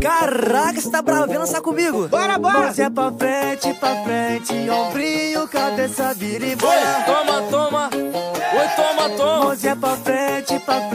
Caraca, você tá bravo, vem lançar comigo. Bora, bora. Mãozinha é pra frente, pra frente, ombrinho, cabeça, vira e bora. Toma, toma. Oi, toma, toma. Mãozinha é pra frente, pra frente.